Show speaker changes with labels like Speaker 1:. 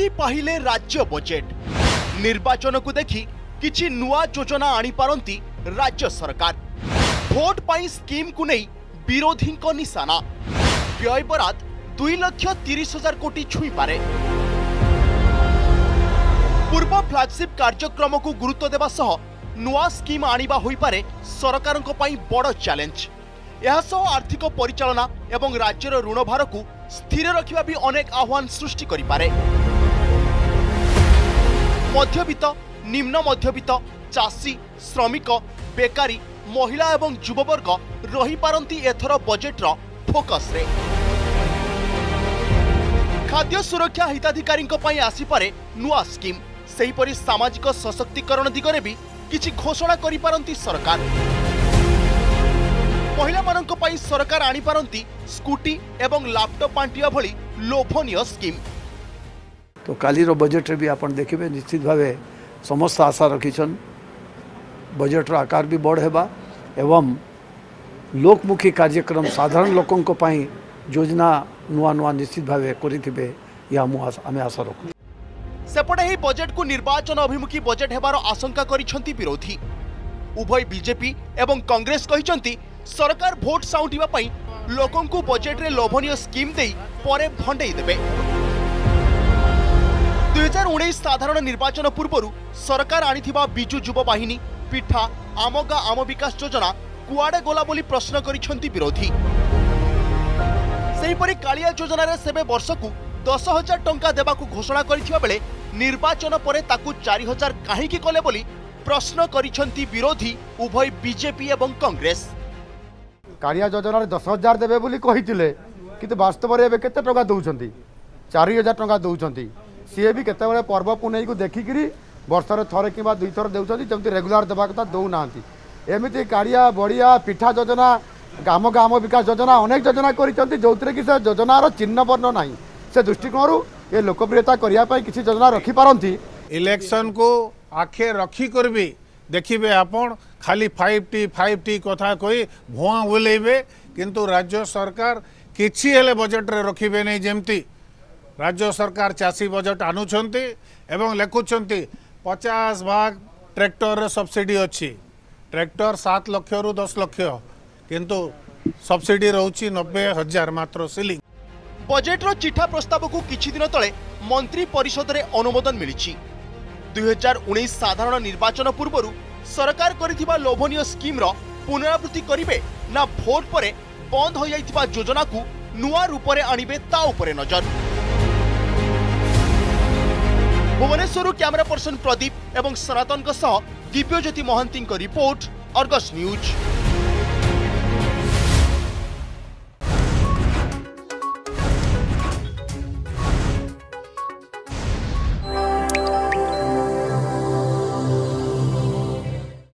Speaker 1: ହାତୀ ପାହିଲେ ରାଜ୍ୟ ବଜେଟ୍ ନିର୍ବାଚନକୁ ଦେଖି କିଛି ନୂଆ ଯୋଜନା ଆଣିପାରନ୍ତି ରାଜ୍ୟ ସରକାର ଭୋଟ ପାଇଁ ସ୍କିମ୍କୁ ନେଇ ବିରୋଧୀଙ୍କ ନିଶାନା ବ୍ୟୟବରାଦ ଦୁଇ ଲକ୍ଷ ତିରିଶ ହଜାର କୋଟି ଛୁଇଁପାରେ ପୂର୍ବ ଫ୍ଲାଗସିପ୍ କାର୍ଯ୍ୟକ୍ରମକୁ ଗୁରୁତ୍ୱ ଦେବା ସହ ନୂଆ ସ୍କିମ୍ ଆଣିବା ହୋଇପାରେ ସରକାରଙ୍କ ପାଇଁ ବଡ଼ ଚ୍ୟାଲେଞ୍ଜ ଏହା ସହ ଆର୍ଥିକ ପରିଚାଳନା ଏବଂ ରାଜ୍ୟର ଋଣଭାରକୁ ସ୍ଥିର ରଖିବା ବି ଅନେକ ଆହ୍ୱାନ ସୃଷ୍ଟି କରିପାରେ মধ্যবিত্ত নিম্ন মধ্যবিত্ত চাষী শ্রমিক বেকারী মহিলা এবং যুববর্গ রহিপারতি এথর বজেটর ফোকসে খাদ্য সুরক্ষা হিতাধিকারী আসিপারে নূয়া স্কিম সেইপরি সামাজিক সশক্তিকরণ দিগরে বি কিছু ঘোষণা করিপারতি সরকার মহিলা পাই সরকার আনিপারতি স্কুটি এবং ল্যাপটপ বাঁটিয়া ভলি লোভনীয় স্কিম
Speaker 2: तो कालीर बजेट भी आप देखिए निश्चित भाव समस्त आशा रखीन बजेट्र आकार भी बढ़ेगा एवं लोकमुखी कार्यक्रम साधारण लोक योजना नुआ नुआ निश्चित भाव करेंगे या मुझे आशा रख
Speaker 1: सेपटे ही बजेट को निर्वाचन अभिमुखी बजेट होवार आशंका करोधी उभय बीजेपी एवं कांग्रेस कहते सरकार भोट साउटापी लोकं बजेट्रे लोभन स्कीम दे भंडई देवे দুই সাধারণ নির্বাচন পূর্ব সরকার আনিথিবা বিজু যুব বাহিনী পিঠা আম গাঁ আম বিকাশ যোজনা কুয়াড়ে গলা বলে প্রশ্ন করেছেন বিরোধী সেইপরি কালিয়া যোজনার সেবে বর্ষক দশ হাজার টঙ্কা দেওয়া ঘোষণা করে নির্বাচন পরে তাকে চারি হাজার কাহিকি কলে বলে প্রশ্ন করেছেন বিরোধী উভয় বিজেপি এবং কংগ্রেস
Speaker 3: কালিয়া যোজনার দশ হাজার দেবে বলে কিন্তু বাস্তবরে এবে কত টাকা দৌঁচ চারি হাজার টাকা দৌঁচ सीए भी केत पर्व पुनई को देखिकी बर्षर थे कि दुई थर देमती रेगुला देवा कथा दौना एमती काड़िया बड़िया पिठा योजना ग्राम ग्राम विकास योजना अनेक योजना करोजनार चिन्ह बर्ण ना से दृष्टिकोण ये लोकप्रियता करने किसी योजना रखिपारती
Speaker 4: इलेक्शन को आखे रखिक देखिए आप खाली फाइव टी फाइव टी कथा कही भुआ बुलेबे किंतु राज्य सरकार कि हेल्ले बजेट रखिए नहीं जमती রাজ্য সরকার চাষী বজেট আনুছেন এবং লেখুছন্তি পচাশ ভাগ ট্রাক্টরের সবসিডি অ্যাক্টর সাত লক্ষ রু দশ লক্ষ কিন্তু সবসিডি রয়েছে নব্বই হাজার মাত্র সিলিং
Speaker 1: বজেটর চিঠা কিছু দিন তে মন্ত্রী পরিষদের অনুমোদন মিলিছি দুই হাজার উনিশ সাধারণ নির্বাচন পূর্ব সরকার করে লোভনীয় স্কিমর পুনরাবৃত্তি করবে না ভোট পরে বন্ধ হয়ে যাই যোজনা নূয়া রূপরে আনবে তা উপরে নজর भुवनेश्वर क्यमेरा पर्सन प्रदीप और Sanatan Divyajyoti Mahanti report Argus news